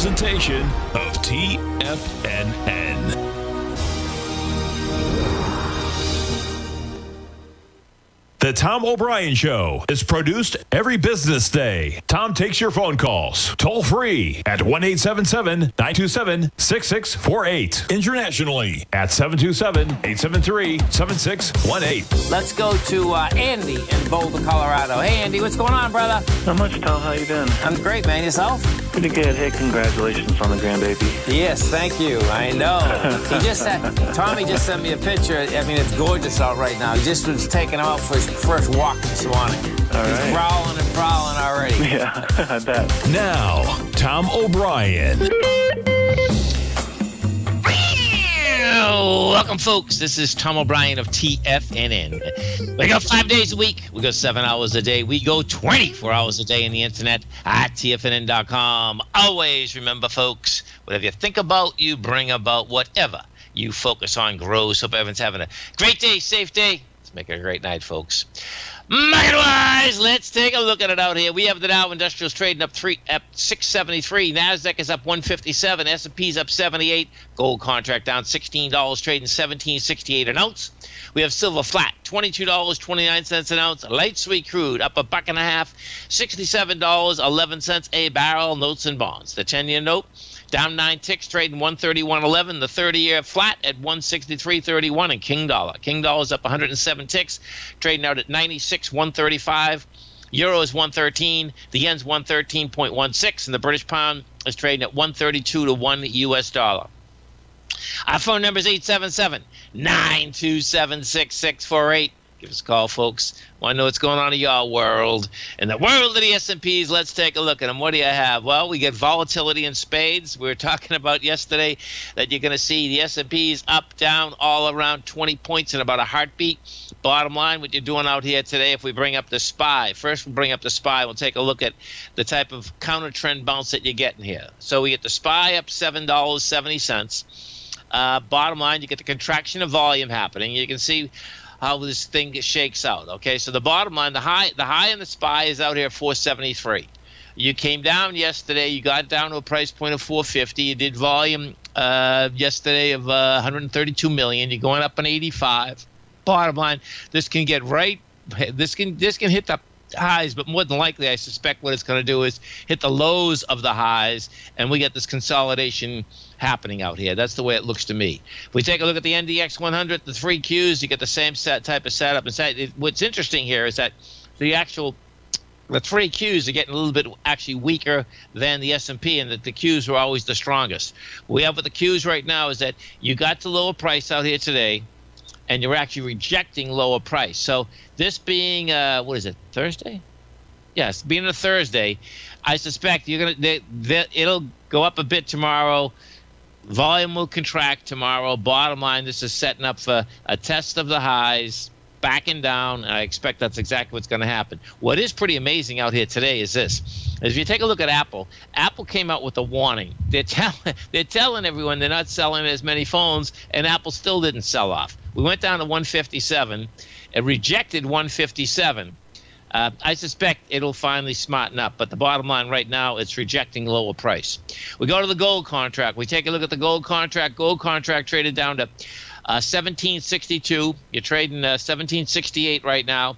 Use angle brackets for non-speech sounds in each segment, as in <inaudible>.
Presentation of TFNN. The Tom O'Brien Show is produced every business day. Tom takes your phone calls toll free at 1 877 927 6648. Internationally at 727 873 7618. Let's go to uh, Andy in Boulder, Colorado. Hey, Andy, what's going on, brother? Not much, Tom. How you doing? I'm great, man. Yourself? Pretty good. Hey, congratulations on the grandbaby. Yes, thank you. I know. he just said, Tommy just sent me a picture. I mean, it's gorgeous out right now. He just was taking him out for his first walk this morning. All He's right. growling and prowling already. <laughs> Yeah, I bet. Now, Tom O'Brien. Welcome, folks. This is Tom O'Brien of TFNN. We go five days a week. We go seven hours a day. We go 24 hours a day on the internet at TFNN.com. Always remember, folks, whatever you think about, you bring about. Whatever you focus on grows. Hope everyone's having a great day, safe day. Let's make it a great night, folks. Market wise, let's take a look at it out here. We have the Dow Industrials trading up three up 673. Nasdaq is up 157. S&P's up 78. Gold contract down $16, trading 1768 an ounce. We have silver flat, $22.29 an ounce. Light sweet crude up a buck and a half, $67.11 a barrel. Notes and bonds. The 10-year note down nine ticks, trading 131.11. The 30-year flat at 163.31. And King Dollar. King Dollar's up 107 ticks, trading out at 96, 135. Euro is 113. The yen's 113.16, and the British pound is trading at 132 to 1 US dollar. Our phone number is 877 927 6648. Give us a call, folks. Want to know what's going on in your world? In the world of the S&Ps, let's take a look at them. What do you have? Well, we get volatility in spades. We were <laughs> talking about yesterday that you're going to see the S&Ps up, down, all around 20 points in about a heartbeat. Bottom line, what you're doing out here today, if we bring up the SPY, first we'll bring up the SPY, we'll take a look at the type of counter trend bounce that you're getting here. So we get the SPY up $7.70. Uh, bottom line, you get the contraction of volume happening. You can see how this thing shakes out. Okay, so the bottom line, the high, the high in the SPY is out here at 473. You came down yesterday. You got down to a price point of 450. You did volume uh, yesterday of uh, 132 million. You're going up an 85. Bottom line, this can get right. This can this can hit the highs, but more than likely, I suspect what it's going to do is hit the lows of the highs, and we get this consolidation happening out here. That's the way it looks to me. If we take a look at the NDX 100, the three Qs, you get the same set type of setup. And what's interesting here is that the actual the three Qs are getting a little bit actually weaker than the S&P, and that the Qs were always the strongest. What we have with the Qs right now is that you got the lower price out here today, and you're actually rejecting lower price. So this being uh, what is it Thursday? Yes, being a Thursday, I suspect you're gonna they, they, it'll go up a bit tomorrow. Volume will contract tomorrow. Bottom line, this is setting up for a test of the highs, backing down. I expect that's exactly what's going to happen. What is pretty amazing out here today is this: is if you take a look at Apple, Apple came out with a warning. They're telling <laughs> they're telling everyone they're not selling as many phones, and Apple still didn't sell off. We went down to 157, it rejected 157. Uh, I suspect it'll finally smarten up, but the bottom line right now, it's rejecting lower price. We go to the gold contract. We take a look at the gold contract. Gold contract traded down to uh, 1762. You're trading uh, 1768 right now.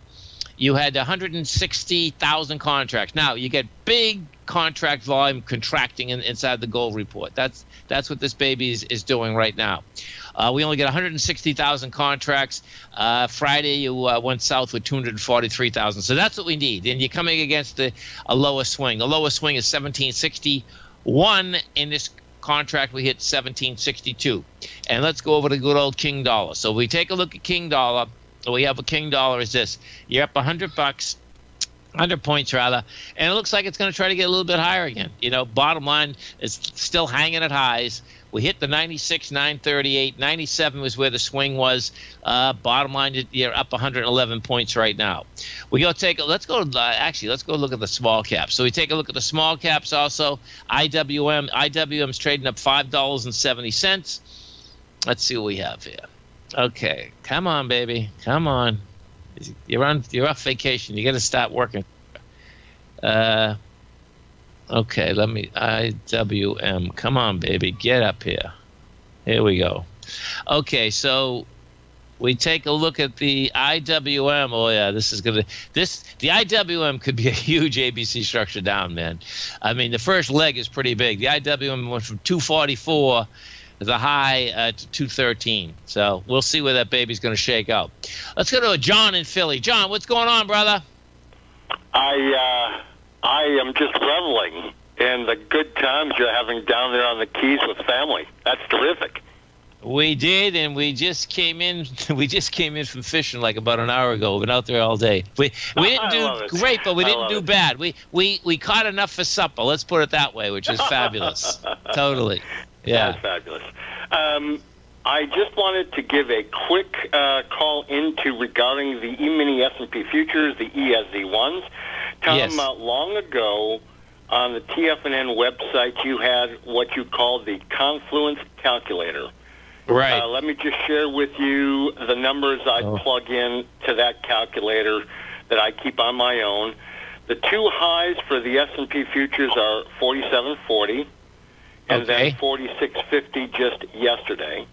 You had 160,000 contracts. Now you get big contract volume contracting in, inside the gold report. That's that's what this baby is, is doing right now. Uh, we only get 160,000 contracts. Uh, Friday, you uh, went south with 243,000. So that's what we need. And you're coming against the, a lower swing. The lower swing is 1761. In this contract, we hit 1762. And let's go over to good old King Dollar. So we take a look at King Dollar. We have a King Dollar is this. You're up 100 bucks. 100 points rather, and it looks like it's going to try to get a little bit higher again. You know, bottom line is still hanging at highs. We hit the 96, 938. 97 was where the swing was. Uh, bottom line, you're up 111 points right now. We go take a, let's go, uh, actually, let's go look at the small caps. So we take a look at the small caps also. IWM, IWM's trading up $5.70. Let's see what we have here. Okay, come on, baby. Come on. You're on, you're off vacation. You got to stop working. Uh, Okay, let me IWM. Come on, baby, get up here. Here we go. Okay, so we take a look at the IWM. Oh yeah, this is gonna this the IWM could be a huge ABC structure down, man. I mean, the first leg is pretty big. The IWM went from 244 the high uh, to 213. So we'll see where that baby's going to shake out. Let's go to John in Philly. John, what's going on, brother? I uh, I am just reveling in the good times you're having down there on the Keys with family. That's terrific. We did, and we just came in. <laughs> We just came in from fishing like about an hour ago. We've been out there all day. We we didn't do great, but we didn't do it. bad. We we we caught enough for supper. Let's put it that way, which is <laughs> fabulous. totally, yeah, That's fabulous. Um, I just wanted to give a quick uh, call into regarding the E-mini S&P futures, the ESZ ones. Tom, yes. uh, long ago on the TFNN website, you had what you called the confluence calculator. Right. Uh, let me just share with you the numbers I oh. plug in to that calculator that I keep on my own. The two highs for the S&P futures are 4740 and okay. then 4650 just yesterday.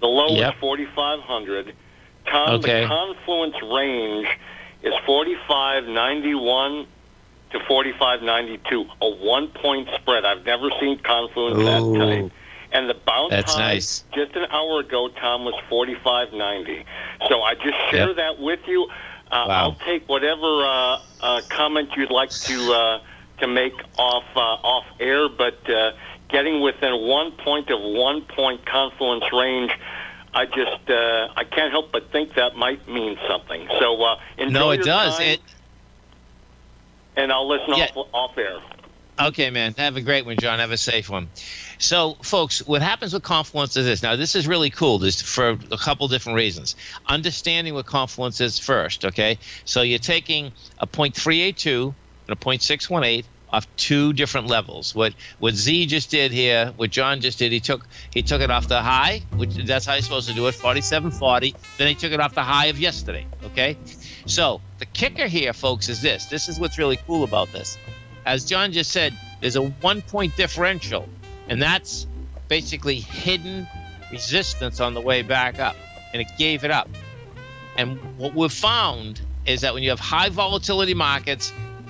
The low yep. is 4500. Tom, okay. the confluence range is 4591 to 45.92, a one point spread. I've never seen Confluence Ooh, that tight. And the bounce that's time nice. just an hour ago, Tom, was 45.90. So I just share yep. that with you. Uh, wow. I'll take whatever uh, uh, comment you'd like to uh, to make off uh, off air, but uh, getting within one point of one point confluence range. I just uh, I can't help but think that might mean something. So uh, no, it does. Time it and I'll listen yeah. off, off air. Okay, man. Have a great one, John. Have a safe one. So, folks, what happens with Confluence is this. Now, this is really cool this, for a couple different reasons. Understanding what Confluence is first, okay? So you're taking a .382 and a .618 off two different levels. What what Z just did here, what John just did, he took he took it off the high, which that's how you're supposed to do it, 4740. Then he took it off the high of yesterday, okay? So the kicker here, folks, is this. This is what's really cool about this. As John just said, there's a one point differential, and that's basically hidden resistance on the way back up, and it gave it up. And what we've found is that when you have high volatility markets,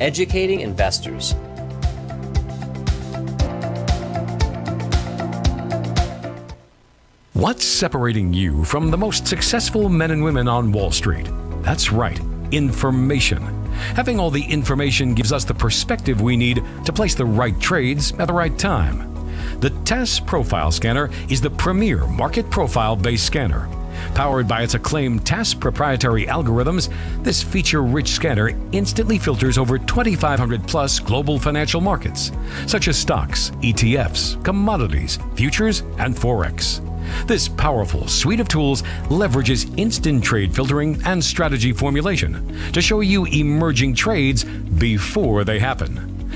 educating investors. What's separating you from the most successful men and women on Wall Street? That's right, information. Having all the information gives us the perspective we need to place the right trades at the right time. The TAS Profile Scanner is the premier market profile based scanner. Powered by its acclaimed TAS proprietary algorithms, this feature rich scanner instantly filters over 2,500 plus global financial markets, such as stocks, ETFs, commodities, futures, and Forex. This powerful suite of tools leverages instant trade filtering and strategy formulation to show you emerging trades before they happen.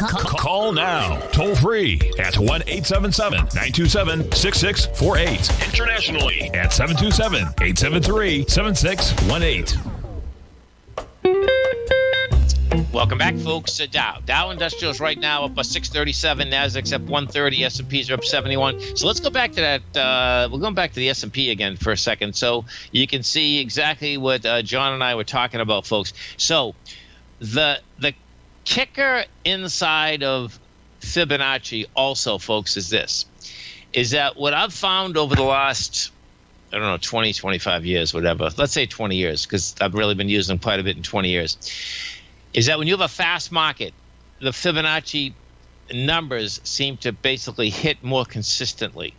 Call now, toll free at 1 877 927 6648. Internationally at 727 873 7618. Welcome back, folks. To Dow. Dow Industrials right now up by 637. Nasdaq's up 130. S&P's are up 71. So let's go back to that. Uh, we're going back to the S&P again for a second, so you can see exactly what uh, John and I were talking about, folks. So the the kicker inside of Fibonacci also, folks, is this: is that what I've found over the last I don't know 20, 25 years, whatever. Let's say 20 years, because I've really been using quite a bit in 20 years is that when you have a fast market, the Fibonacci numbers seem to basically hit more consistently.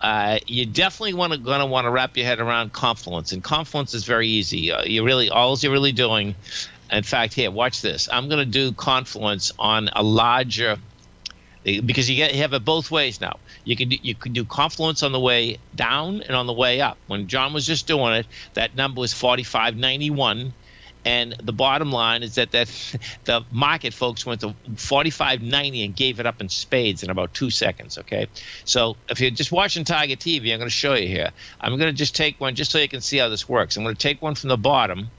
Uh, you definitely want to going to want to wrap your head around confluence, and confluence is very easy. Uh, you really all you're really doing. In fact, here, watch this. I'm going to do confluence on a larger because you get you have it both ways now. You can do, you can do confluence on the way down and on the way up. When John was just doing it, that number was 45.91 and the bottom line is that, that <laughs> the market folks went to 45.90 and gave it up in spades in about two seconds. Okay, so if you're just watching Tiger TV, I'm going to show you here. I'm going to just take one just so you can see how this works. I'm going to take one from the bottom.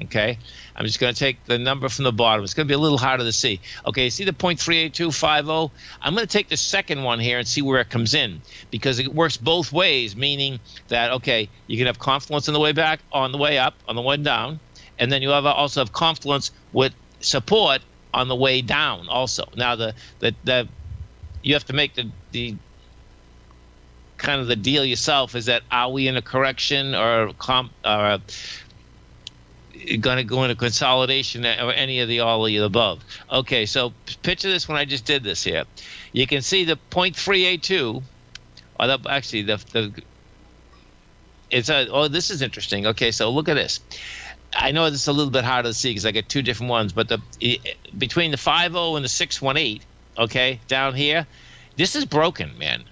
Okay, I'm just going to take the number from the bottom. It's going to be a little harder to see. Okay, see the 0.38250? I'm going to take the second one here and see where it comes in because it works both ways, meaning that, okay, you can have confluence on the way back, on the way up, on the way down and then you have also have confluence with support on the way down also now the the, the you have to make the the kind of the deal yourself is that are we in a correction or comp or going to go into consolidation or any of the all of the above okay so picture this when i just did this here you can see the 0.382 or the, actually the, the it's a oh this is interesting okay so look at this I know it's a little bit harder to see because I got two different ones, but the between the 50 and the 618, okay, down here, this is broken, man.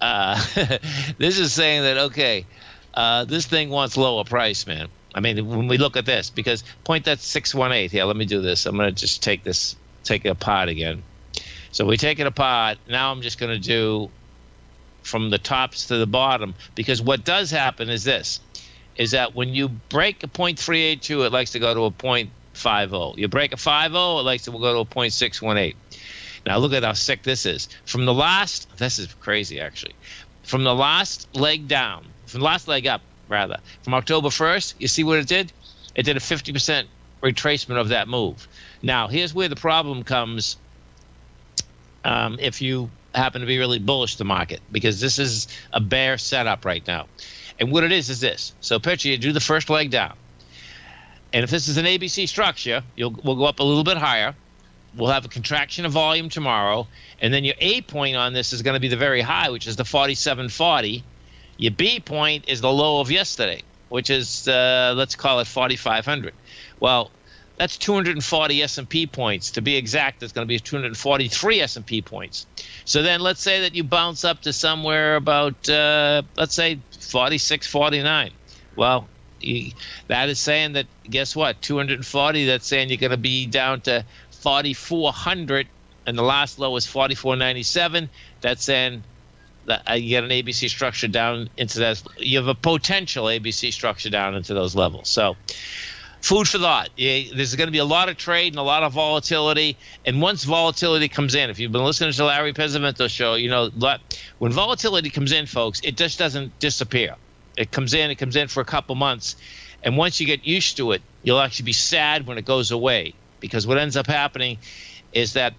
Uh, <laughs> this is saying that okay, uh, this thing wants lower price, man. I mean, when we look at this, because point that 618 yeah, let me do this. I'm going to just take this, take it apart again. So we take it apart. Now I'm just going to do from the tops to the bottom because what does happen is this is that when you break a .382, it likes to go to a .50. You break a 50, it likes to go to a .618. Now look at how sick this is. From the last, this is crazy actually. from the last leg down, from the last leg up, rather, from October 1st, you see what it did? It did a 50% retracement of that move. Now, here's where the problem comes um, if you happen to be really bullish the market, because this is a bear setup right now. And what it is is this. So picture you do the first leg down. And if this is an ABC structure, you'll we'll go up a little bit higher. We'll have a contraction of volume tomorrow, and then your A point on this is going to be the very high, which is the 4740. Your B point is the low of yesterday, which is uh, let's call it 4500. Well, that's 240 S&P points. To be exact, it's going to be 243 S&P points. So then let's say that you bounce up to somewhere about, uh, let's say 46, 49. Well, that is saying that, guess what? 240, that's saying you're going to be down to 4,400, and the last low is 44.97. That's saying uh, you get an ABC structure down into that. You have a potential ABC structure down into those levels. So, food for thought. There's going to be a lot of trade and a lot of volatility. And once volatility comes in, if you've been listening to Larry Pesavento show, you know when volatility comes in, folks, it just doesn't disappear. It comes in, it comes in for a couple months, and once you get used to it, you'll actually be sad when it goes away because what ends up happening is that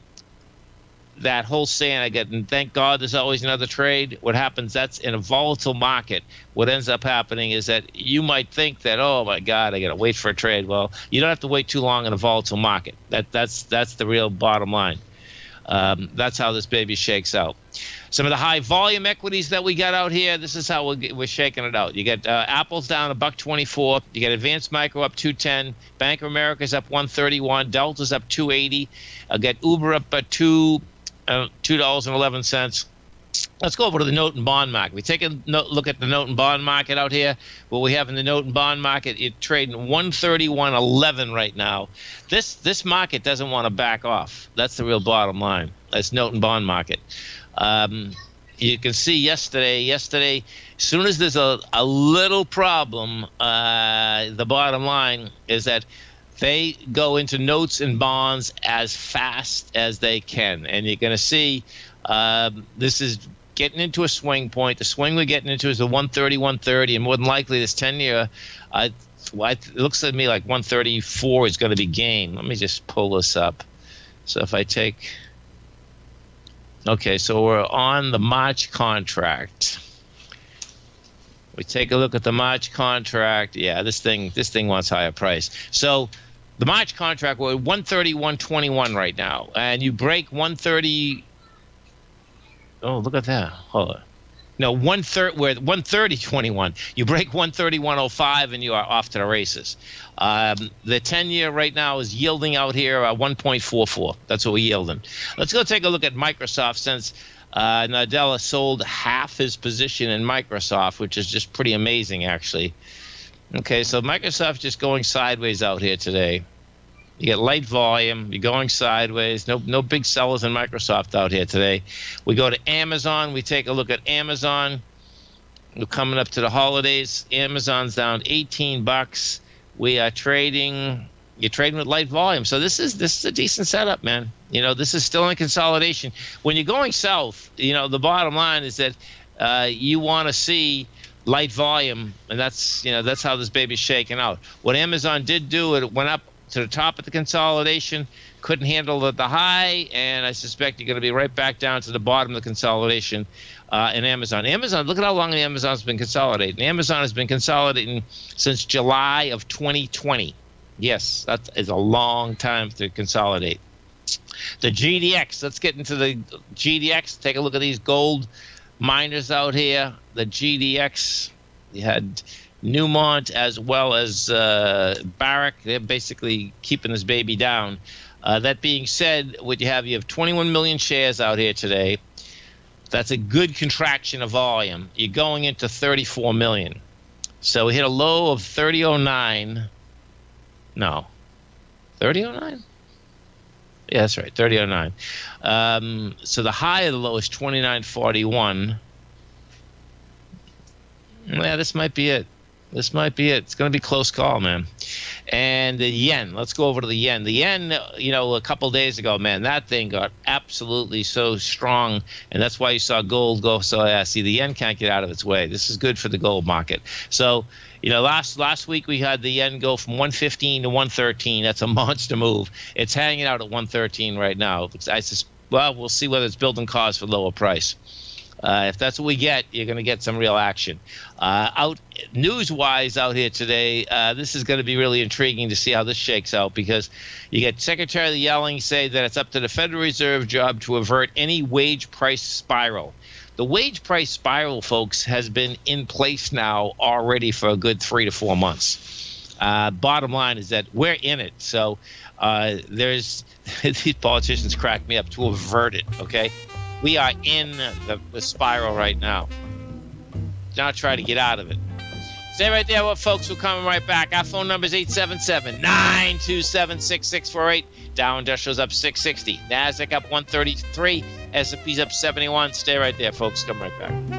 that whole get, and thank God there's always another trade. What happens? That's in a volatile market. What ends up happening is that you might think that, oh my God, I got to wait for a trade. Well, you don't have to wait too long in a volatile market. That that's that's the real bottom line. Um, that's how this baby shakes out. Some of the high volume equities that we got out here. This is how we're, we're shaking it out. You get uh, Apple's down a buck 24. You get Advanced Micro up 210. Bank of America's up 131. Delta's up 280. I get Uber up at two uh, two dollars and eleven cents. Let's go over to the note and bond market. We take a look at the note and bond market out here. What we have in the note and bond market, it's trading 131.11 right now. This this market doesn't want to back off. That's the real bottom line. That's note and bond market. Um, you can see yesterday, yesterday, as soon as there's a, a little problem, uh, the bottom line is that they go into notes and bonds as fast as they can. And you're going to see um, this is getting into a swing point. The swing we're getting into is the 130, 130, and more than likely this 10 year, uh, it looks to me like 134 is going to be gain. Let me just pull this up. So if I take, okay, so we're on the March contract. We take a look at the March contract. Yeah, this thing, this thing wants higher price. So the March contract we're 130 121 right now and you break 130 oh look at that hold on. No 130 we're 130 21 you break 130 105 and you are off to the races. Um, the 10 year right now is yielding out here at 1.44 that's what we're yielding. Let's go take a look at microsoft since uh, Nadella sold half his position in Microsoft, which is just pretty amazing, actually. Okay, so Microsoft's just going sideways out here today. You get light volume. You're going sideways. No, no big sellers in Microsoft out here today. We go to Amazon. We take a look at Amazon. We're coming up to the holidays. Amazon's down 18 bucks. We are trading. You're trading with light volume. So this is this is a decent setup, man. You know, this is still in consolidation. When you're going south, you know, the bottom line is that uh, you want to see light volume, and that's you know that's how this baby's shaking out. What Amazon did do, it went up to the top of the consolidation, couldn't handle the, the high, and I suspect you're going to be right back down to the bottom of the consolidation uh, in Amazon. Amazon, look at how long Amazon's been consolidating. Amazon has been consolidating since July of 2020. Yes, that is a long time to consolidate. The GDX, let's get into the GDX. Take a look at these gold miners out here. The GDX, you had Newmont as well as uh, Barrick. They're basically keeping this baby down. Uh, that being said, what you have, you have 21 million shares out here today. That's a good contraction of volume. You're going into 34 million. So we hit a low of 3009. No, 3009. Yeah, that's right, 3009. Um, so the high of the low is 2941. Yeah, this might be it. This might be it. It's going to be close call, man. And the yen. Let's go over to the yen. The yen, you know, a couple days ago, man, that thing got absolutely so strong, and that's why you saw gold go so yeah. See, the yen can't get out of its way. This is good for the gold market. So, you know, last last week we had the yen go from 115 to 113. That's a <laughs> monster move. It's hanging out at 113 right now. I well, we'll see whether it's building cause for lower price. Uh, if that's what we get, you're going to get some real action. Uh, out news-wise out here today, uh, this is going to be really intriguing to see how this shakes out because you get Secretary Yellen say that it's up to the Federal Reserve job to avert any wage price spiral. The wage price spiral, folks, has been in place now already for a good three to four months. Uh, bottom line is that we're in it. So uh, there's <laughs> these politicians crack me up to avert it. Okay, we are in the, the spiral right now. Do not try to get out of it. Stay right there, well, folks. We're coming right back. Our phone number is 877 927 6648. Dow Industrials up 660. NASDAQ up 133. S&P's up 71. Stay right there, folks. Come right back.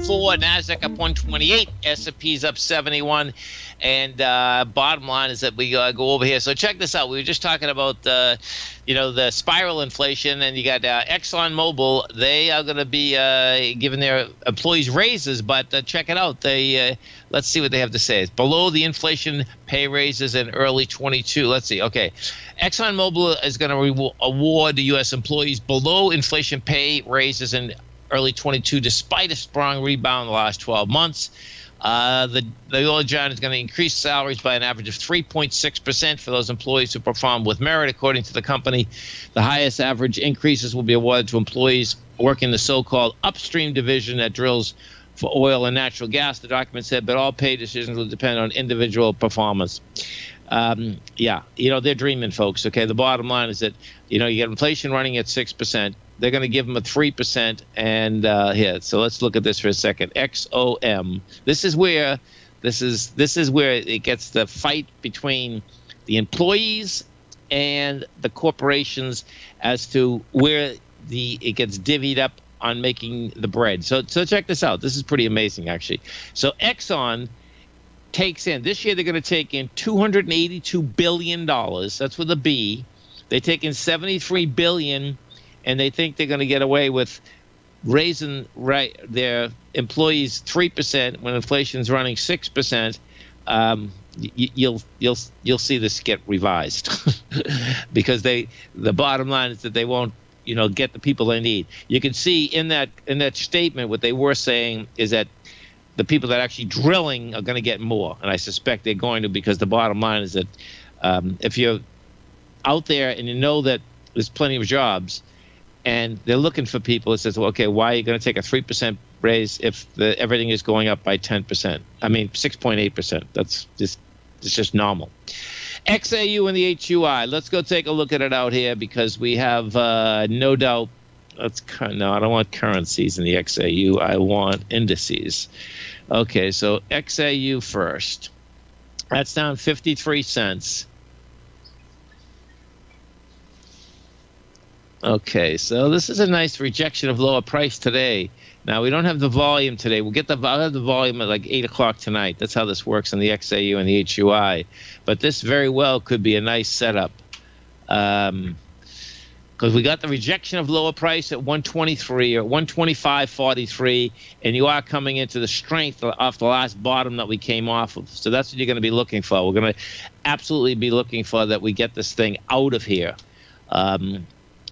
104, Nasdaq up 128, S&P's up 71, and uh, bottom line is that we uh, go over here. So check this out. We were just talking about, uh, you know, the spiral inflation, and you got uh, Exxon Mobil. They are going to be uh, giving their employees raises, but uh, check it out. They let's see what they have to say. It's below the inflation pay raises in early 22. Let's see. Okay, Exxon Mobil is going to award the U.S. employees below inflation pay raises in early 22, despite a strong rebound in the last 12 months. Uh, the, the oil giant is going to increase salaries by an average of 3.6% for those employees who perform with merit, according to the company. The highest average increases will be awarded to employees working the so called upstream division that drills for oil and natural gas, the document said, but all pay decisions will depend on individual performance. Um, yeah, you know, they're dreaming, folks. Okay, the bottom line is that, you know, you get inflation running at 6% they're going to give them a 3% and uh, hit. So let's look at this for a second. XOM. This is where this is this is where it gets the fight between the employees and the corporations as to where the it gets divvied up on making the bread. So so check this out. This is pretty amazing actually. So Exxon takes in this year they're going to take in 282 billion dollars. That's with a B. They take in 73 billion and they think they're going to get away with raising right their employees three percent when inflation's running six percent. Um, you'll you'll you'll see this get revised <laughs> because they the bottom line is that they won't you know get the people they need. You can see in that in that statement what they were saying is that the people that are actually drilling are going to get more, and I suspect they're going to because the bottom line is that um, if you're out there and you know that there's plenty of jobs, and they're looking for people. It says, well, okay, why are you going to take a three percent raise if the, everything is going up by ten percent? I mean, six point eight percent. That's just it's just normal. XAU and the HUI. Let's go take a look at it out here because we have uh, no doubt. Let's no, I don't want currencies in the XAU. I want indices. Okay, so XAU first. That's down 53 cents. Okay, so this is a nice rejection of lower price today. Now we don't have the volume today. We'll get the I'll have the volume at like eight o'clock tonight. That's how this works on the XAU and the HUI. But this very well could be a nice setup. Um, because we got the rejection of lower price at 123 or 125.43, and you are coming into the strength off the last bottom that we came off of. So that's what you're going to be looking for. We're going to absolutely be looking for that we get this thing out of here. Um,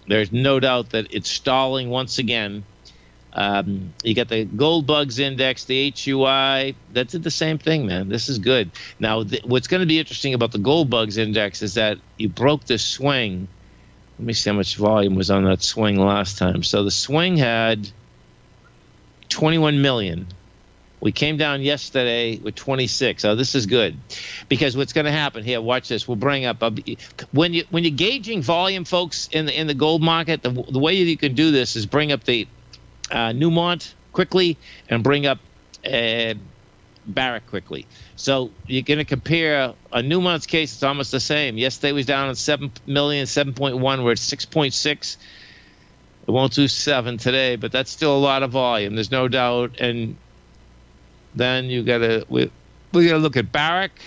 there's no doubt that it's stalling once again. Um, you got the gold bugs index, the HUI. That did the same thing, man. This is good. Now, th- what's going to be interesting about the gold bugs index is that you broke the swing. Let me see how much volume was on that swing last time. So the swing had 21 million. We came down yesterday with 26. Oh, this is good, because what's going to happen here? Watch this. We'll bring up when you when you're gauging volume, folks, in the in the gold market. The, the way you can do this is bring up the uh, Newmont quickly and bring up uh, Barrick quickly. So you're going to compare a Newmont's case. It's almost the same. Yesterday was down at seven million, 7.1. We're at 6.6. It won't do seven today, but that's still a lot of volume. There's no doubt. And then you gotta we we gotta look at Barrick.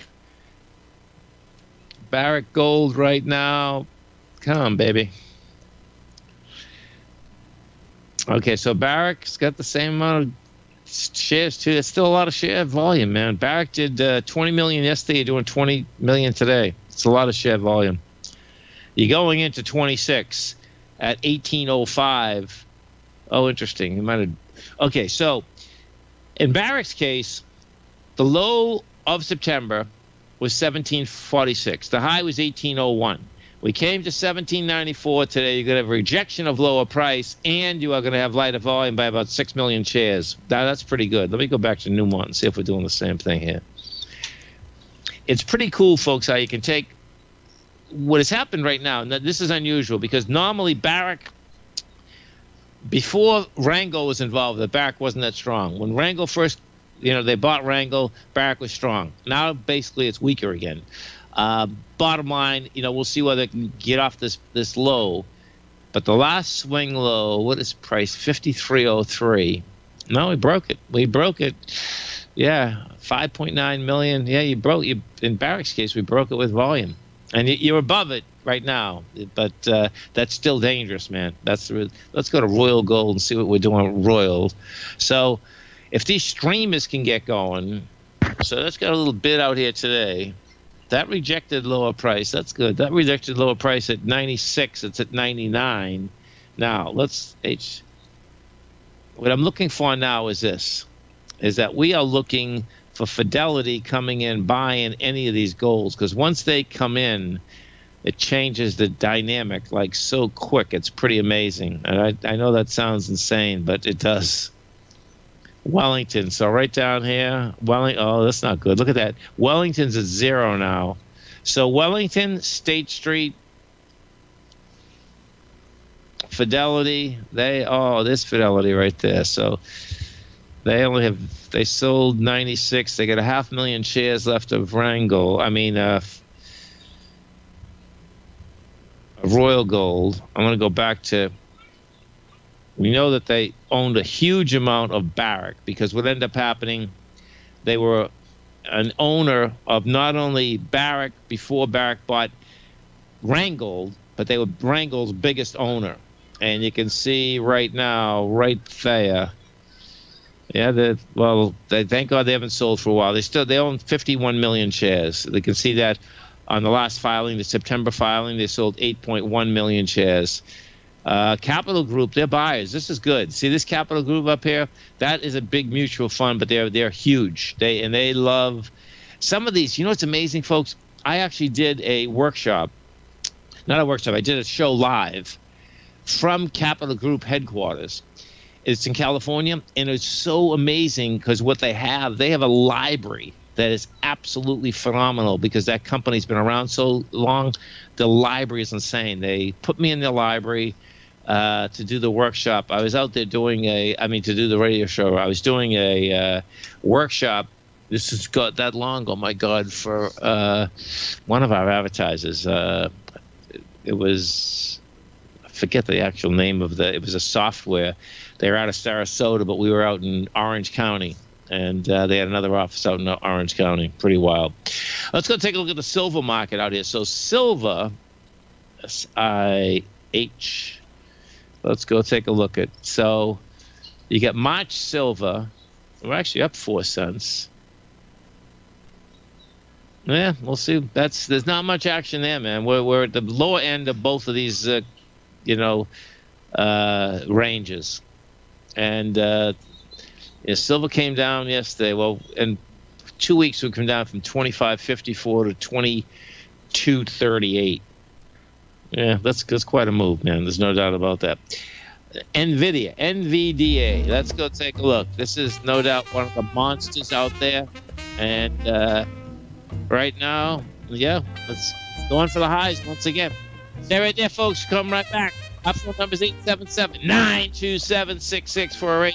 Barrick Gold right now. Come on, baby. Okay, so Barrick's got the same amount of shares too. It's still a lot of share volume, man. Barrick did uh, 20 million yesterday, doing 20 million today. It's a lot of share volume. You're going into 26 at 1805. Oh, interesting. You might have. Okay, so in Barrick's case, the low of September was 1746. The high was 1801. We came to 1794 today. You're going to have a rejection of lower price, and you are going to have lighter volume by about 6 million shares. Now, that's pretty good. Let me go back to Newmont and see if we're doing the same thing here. It's pretty cool, folks, how you can take what has happened right now. Now, this is unusual because normally Barrick before Randgold was involved, the Barrick wasn't that strong. When Randgold first, you know, they bought Randgold, Barrick was strong. Now basically it's weaker again. Uh, bottom line, you know, we'll see whether it can get off this this low. But the last swing low, what is price? Fifty three oh three. No, we broke it. We broke it. Yeah, 5.9 million. Yeah, you broke. You in Barrick's case, we broke it with volume, and you're above it right now. But uh, that's still dangerous, man. That's let's go to Royal Gold and see what we're doing Royal. So, if these streamers can get going, so let's got a little bid out here today. That rejected lower price. That's good. That rejected lower price at 96. It's at 99. Now let's H. What I'm looking for now is this: is that we are looking for Fidelity coming in buying any of these goals because once they come in, it changes the dynamic like so quick. It's pretty amazing. And I, I know that sounds insane, but it does. Wellington. So right down here, Wellington. Oh, that's not good. Look at that. Wellington's at zero now. So Wellington, State Street, Fidelity. They oh, this Fidelity right there. So they only have they sold 96. They got a half million shares left of Randgold. I mean, uh, Royal Gold. I'm going to go back to we know that they owned a huge amount of Barrick because what ended up happening, they were an owner of not only Barrick before Barrick bought Randgold, but they were Randgold's biggest owner. And you can see right now, right there. Yeah, well, they, thank God they haven't sold for a while. They still they own 51 million shares. They can see that on the last filing, the September filing, they sold 8.1 million shares. Uh, Capital Group, they're buyers. This is good. See this Capital Group up here? That is a big mutual fund, but they're they're huge. They and they love some of these. You know what's amazing, folks? I actually did a workshop, not a workshop. I did a show live from Capital Group headquarters. It's in California, and it's so amazing because what they have, they have a library that is absolutely phenomenal because that company's been around so long. The library is insane. They put me in the library uh, to do the workshop. I was out there doing a, I mean, to do the radio show. I was doing a uh, workshop. This has got that long. Oh my God! For uh, one of our advertisers, uh, it was I forget the actual name of the. It was a software. They were out of Sarasota, but we were out in Orange County and uh, they had another office out in Orange County. Pretty wild. Let's go take a look at the silver market out here. So silver, S I H let's go take a look at. So you get March silver. We're actually up four cents. Yeah, we'll see. That's there's not much action there, man. We're we're at the lower end of both of these, uh, you know, uh, ranges, and uh, yeah, silver came down yesterday. Well, in two weeks we come down from 25.54 to 22.38. Yeah, that's that's quite a move, man. There's no doubt about that. NVIDIA, NVDA. Let's go take a look. This is no doubt one of the monsters out there, and uh, right now, yeah, let's going for the highs once again. Stay right there, folks. Come right back. Our number is 877 927 6648.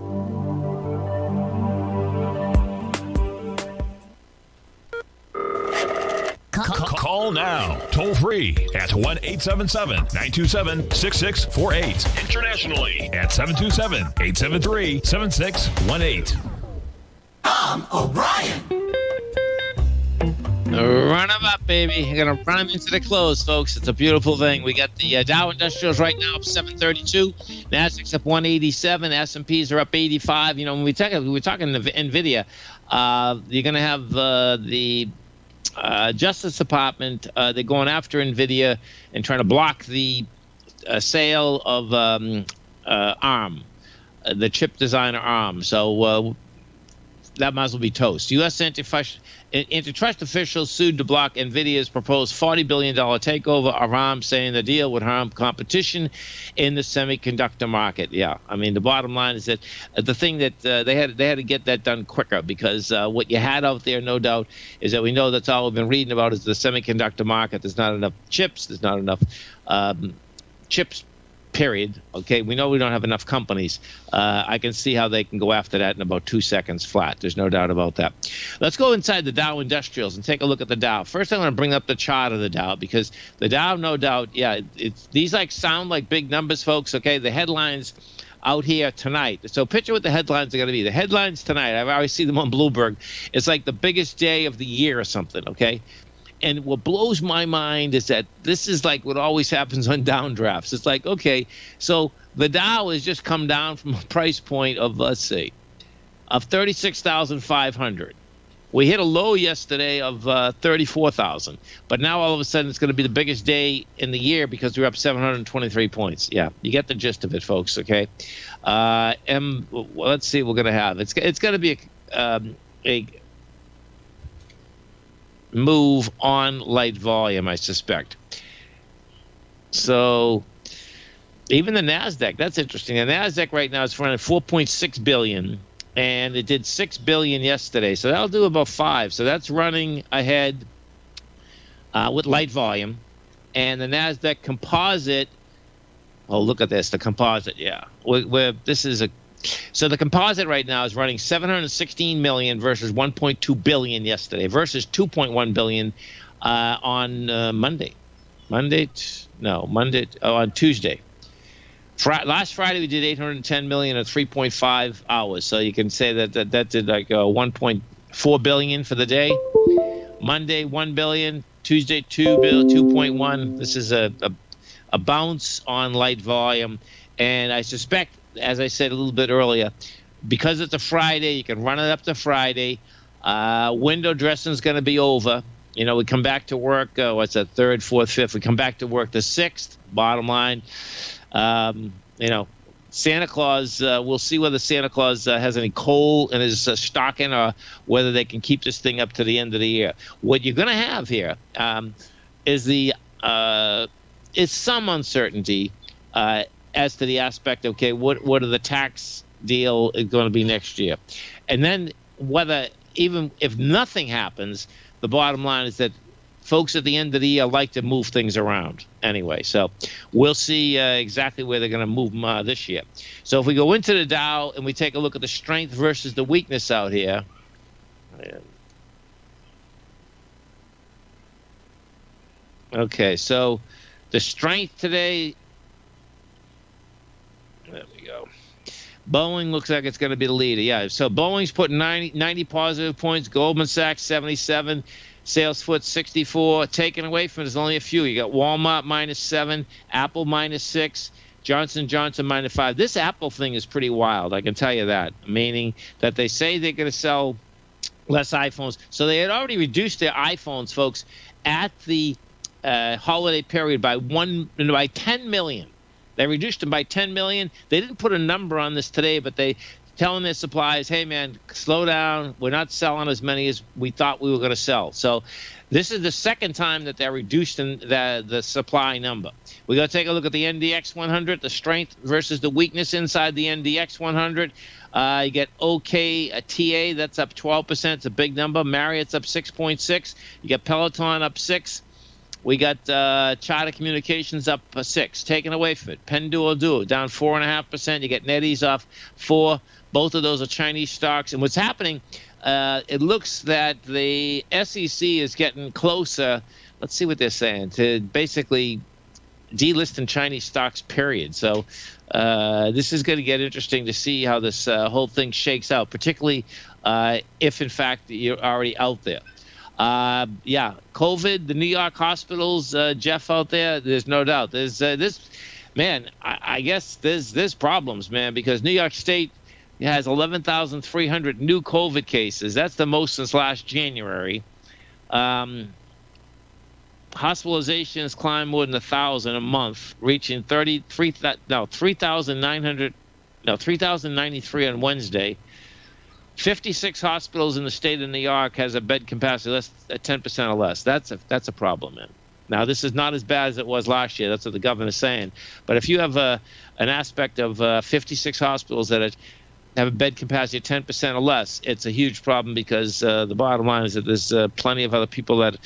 Call now, toll free at 1 877 927 6648. Internationally at 727 873 7618. Tom O'Brien. Run them up, baby. You're gonna run them into the close, folks. It's a beautiful thing. We got the uh, Dow Industrials right now up 732, Nasdaq's up 187, S&Ps are up 85. You know, when we talk, we were talking Nvidia. Uh, you're gonna have uh, the uh, Justice Department. Uh, they're going after Nvidia and trying to block the uh, sale of um, ARM, the chip designer ARM. So that might as well be toast. U.S. antitrust, officials sued to block NVIDIA's proposed $40 billion takeover of ARM, saying the deal would harm competition in the semiconductor market. Yeah, I mean, the bottom line is that uh, the thing that uh, they had they had to get that done quicker because uh, what you had out there, no doubt, is that we know that's all we've been reading about is the semiconductor market. There's not enough chips. There's not enough um, chips period. Okay, we know we don't have enough companies. Uh, I can see how they can go after that in about two seconds flat. There's no doubt about that. Let's go inside the Dow Industrials and take a look at the Dow. First, I want to bring up the chart of the Dow because the Dow, no doubt, yeah, it's these like sound like big numbers, folks. Okay, the headlines out here tonight. So picture what the headlines are going to be. The headlines tonight, I've always seen them on Bloomberg. It's like the biggest day of the year or something. Okay, and what blows my mind is that this is like what always happens on downdrafts. It's like, okay, so the Dow has just come down from a price point of, let's see, of 36,500. We hit a low yesterday of uh, 34,000, but now all of a sudden it's going to be the biggest day in the year because we're up 723 points. Yeah, you get the gist of it, folks. Okay, uh, and well, let's see what we're going to have. It's it's going to be a, um, a move on light volume, I suspect. So even the Nasdaq, that's interesting. The Nasdaq right now is running 4.6 billion, and it did 6 billion yesterday. So that'll do about five. So that's running ahead uh, with light volume, and the Nasdaq Composite. Oh, look at this, the composite. Yeah, we're, we're, this is a so the composite right now is running 716 million versus 1.2 billion yesterday versus 2.1 billion uh, on uh, Monday. Monday, no, Monday oh, on Tuesday. Fri- last Friday we did 810 million at 3.5 hours. So you can say that that, that did like uh, 1.4 billion for the day. Monday 1 billion. Tuesday 2 bill 2.1. This is a, a a bounce on light volume, and I suspect as I said a little bit earlier, because it's a Friday, you can run it up to Friday. Uh, window dressing is going to be over. You know, we come back to work. Uh, what's that? Third, fourth, fifth. We come back to work the sixth. Bottom line, um, you know, Santa Claus, uh, we'll see whether Santa Claus uh, has any coal in his uh, stocking or whether they can keep this thing up to the end of the year. What you're going to have here um, is the uh, is some uncertainty uh, as to the aspect. Okay, what what are the tax deal going to be next year, and then whether even if nothing happens, the bottom line is that folks at the end of the year like to move things around anyway. So we'll see uh, exactly where they're going to move them uh, this year. So if we go into the Dow and we take a look at the strength versus the weakness out here. Okay, so the strength today. There we go. Boeing looks like it's going to be the leader. Yeah, so Boeing's putting 90, 90 positive points. Goldman Sachs 77. Salesforce 64. Taken away from is only a few. You got Walmart minus seven, Apple minus six, Johnson Johnson minus five. This Apple thing is pretty wild. I can tell you that. Meaning that they say they're going to sell less iPhones. So they had already reduced their iPhones, folks, at the uh, holiday period by one by 10 million. They reduced them by 10 million. They didn't put a number on this today, but they telling their suppliers, "Hey, man, slow down. We're not selling as many as we thought we were going to sell." So, this is the second time that they're reducing the the supply number. We're going to take a look at the NDX 100, the strength versus the weakness inside the NDX 100. Uh, you get Okta that's up 12%. It's a big number. Marriott's up 6.6. You get Peloton up six. We got uh, Charter Communications up uh, six, taken away from it. Pinduoduo down four and a half percent. You get NetEase off four. Both of those are Chinese stocks. And what's happening? Uh, it looks that the SEC is getting closer. Let's see what they're saying to basically delisting Chinese stocks. Period. So uh, this is going to get interesting to see how this uh, whole thing shakes out, particularly uh, if in fact you're already out there. Uh, yeah, COVID, the New York hospitals, uh, Jeff out there. There's no doubt. There's uh, this, man. I, I, guess there's there's problems, man, because New York State has 11,300 new COVID cases. That's the most since last January. Um, hospitalizations climb more than a thousand a month, reaching 33 no 3,900 no 3,093 on Wednesday. 56 hospitals in the state of New York has a bed capacity less at 10% or less. That's a that's a problem, man. Now this is not as bad as it was last year. That's what the governor's saying. But if you have a an aspect of uh, 56 hospitals that are, have a bed capacity of 10% or less, it's a huge problem because uh, the bottom line is that there's uh, plenty of other people that,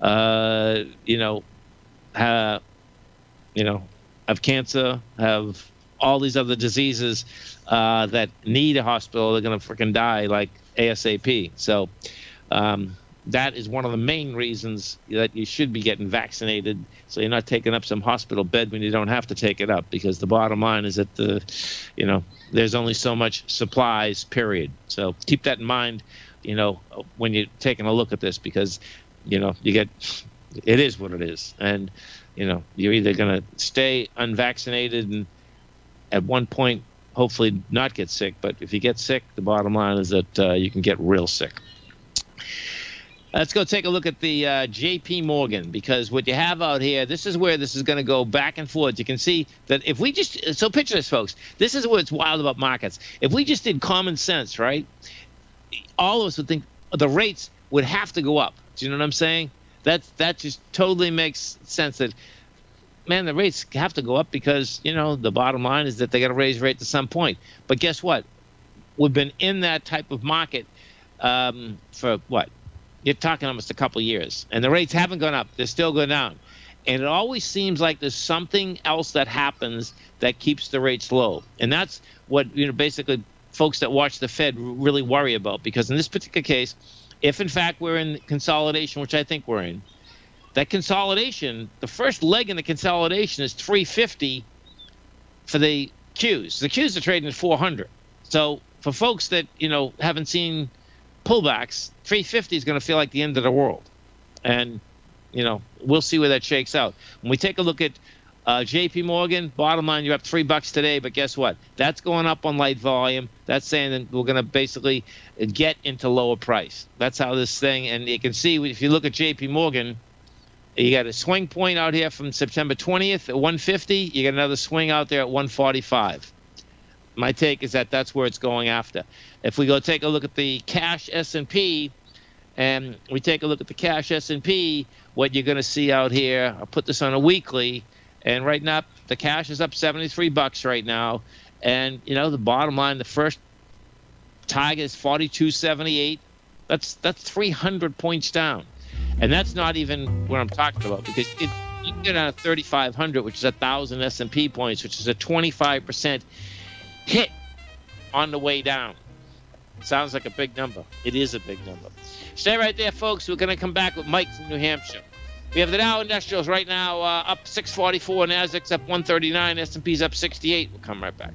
uh, you know, have, you know, have cancer, have all these other diseases uh, that need a hospital, they're going to freaking die like ASAP. So um, that is one of the main reasons that you should be getting vaccinated, so you're not taking up some hospital bed when you don't have to take it up. Because the bottom line is that the, you know, there's only so much supplies. Period. So keep that in mind, you know, when you're taking a look at this, because, you know, you get, it is what it is, and, you know, you're either going to stay unvaccinated and at one point hopefully not get sick. But if you get sick, the bottom line is that uh, you can get real sick. Let's go take a look at the uh, J.P. Morgan because what you have out here, this is where this is going to go back and forth. You can see that if we just so picture this, folks. This is what's wild about markets. If we just did common sense, right? All of us would think the rates would have to go up. Do you know what I'm saying? That that just totally makes sense. That man, the rates have to go up because you know the bottom line is that they got to raise rates at some point. But guess what? We've been in that type of market um, for what? You're talking almost a couple years, and the rates haven't gone up; they're still going down. And it always seems like there's something else that happens that keeps the rates low, and that's what you know basically folks that watch the Fed really worry about. Because in this particular case, if in fact we're in consolidation, which I think we're in, that consolidation, the first leg in the consolidation is 350 for the Qs. The Qs are trading at 400. So for folks that you know haven't seen pullbacks, 350 is going to feel like the end of the world, and you know we'll see where that shakes out. When we take a look at uh, J.P. Morgan, bottom line, you're up three bucks today, but guess what? That's going up on light volume. That's saying that we're going to basically get into lower price. That's how this thing, and you can see if you look at J.P. Morgan you got a swing point out here from September 20th at 150. You got another swing out there at 145. my take is that that's where it's going after. If we go take a look at the cash S&P, and we take a look at the cash S&P, what you're going to see out here, I'll put this on a weekly, and right now the cash is up 73 bucks right now, and you know the bottom line, the first target is 42.78. That's that's 300 points down, and that's not even what I'm talking about because it, you can get down to 3,500, which is a thousand S&P points, which is a 25 percent hit on the way down. Sounds like a big number. It is a big number. Stay right there, folks. We're going to come back with Mike from New Hampshire. We have the Dow Industrials right now uh, up 644, Nasdaq's up 139, S&P's up 68. We'll come right back.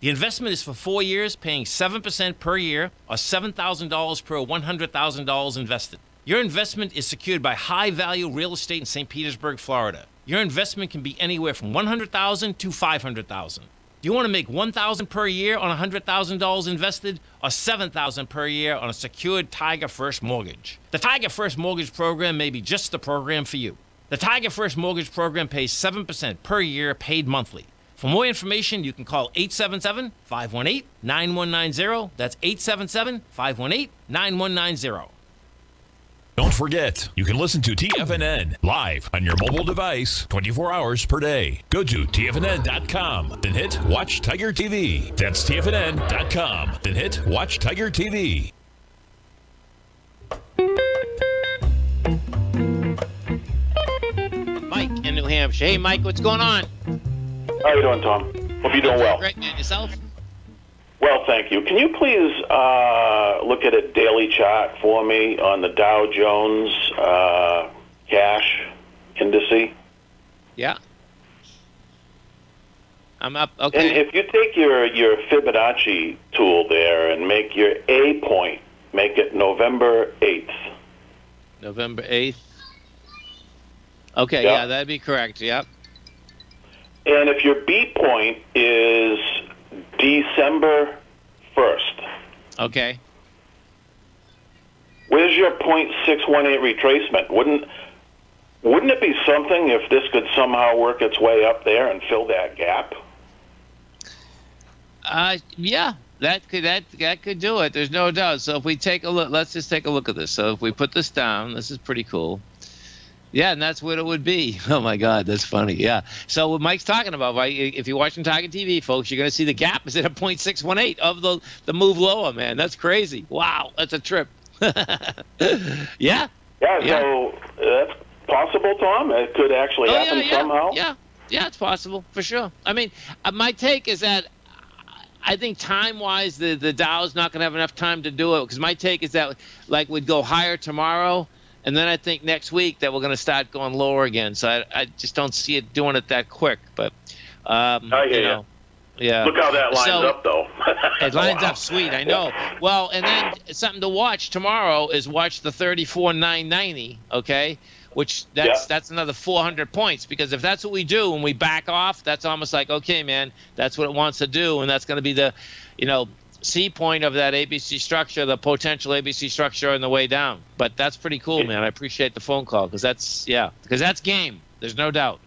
The investment is for four years, paying 7% per year or $7,000 per $100,000 invested. Your investment is secured by high value real estate in St. Petersburg, Florida. Your investment can be anywhere from 100,000 to 500,000. Do you want to make 1,000 per year on $100,000 invested or 7,000 per year on a secured Tiger First mortgage? The Tiger First Mortgage Program may be just the program for you. The Tiger First Mortgage Program pays 7% per year paid monthly. For more information, you can call 877 518 9190. That's 877 518 9190. Don't forget, you can listen to TFNN live on your mobile device 24 hours per day. Go to TFNN.com, then hit Watch Tiger TV. That's TFNN.com, then hit Watch Tiger TV. Mike in New Hampshire. Hey, Mike, what's going on? How are you doing, Tom? Hope you're doing well. Great, man. Yourself? Well, thank you. Can you please uh, look at a daily chart for me on the Dow Jones uh, cash indice? Yeah. I'm up. Okay. And if you take your, your Fibonacci tool there and make your A point, make it November 8th. November 8th. Okay, Yeah. yeah, that'd be correct. Yep. And if your B point is December 1st, Okay. Where's your .618 retracement? Wouldn't wouldn't it be something if this could somehow work its way up there and fill that gap? Uh, yeah, that could that that could do it. There's no doubt. So if we take a look, let's just take a look at this. So if we put this down, this is pretty cool. Yeah, and that's what it would be. <laughs> Oh my God, that's funny. Yeah. So what Mike's talking about, right? If you're watching Tiger TV, folks, you're going to see the gap is at a .618 of the the move lower. Man, that's crazy. Wow, that's a trip. <laughs> yeah. Yeah. So that's possible, Tom. It could actually Oh, yeah, happen yeah, somehow. Yeah, yeah, it's possible for sure. I mean, uh, my take is that I think time-wise, the the Dow's not going to have enough time to do it because my take is that like we'd go higher tomorrow, and then I think next week that we're going to start going lower again. So I, I just don't see it doing it that quick. But um, I hear you know, yeah. Look how that lines So- up, though. <laughs> It lines Wow. up sweet, I know. Well, and then something to watch tomorrow is watch the 34.990, okay? Which that's Yeah. that's another 400 points because if that's what we do when we back off, that's almost like okay, man, that's what it wants to do, and that's going to be the, you know, C point of that ABC structure, the potential ABC structure on the way down. But that's pretty cool, man. I appreciate the phone call because that's yeah, because that's game. There's no doubt.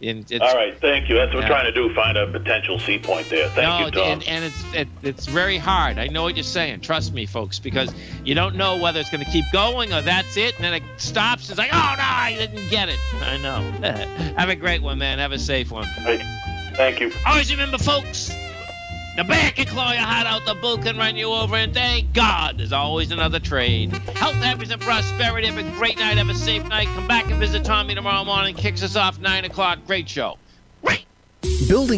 All right, thank you. That's what Yeah. we're trying to do, find a potential C point there. Thank no, you, Tom. and, and it's it, it's very hard. I know what you're saying. Trust me, folks, because you don't know whether it's going to keep going or that's it, and then it stops. It's like, oh no, I didn't get it. <laughs> I know. <laughs> Have a great one, man. Have a safe one. Thank you. Always remember, folks. The bear can claw your heart out, the bull can run you over, and thank God there's always another trade. Health, happiness, and prosperity. Have a great night. Have a safe night. Come back and visit Tommy tomorrow morning. Kicks us off 9 o'clock. Great show. Building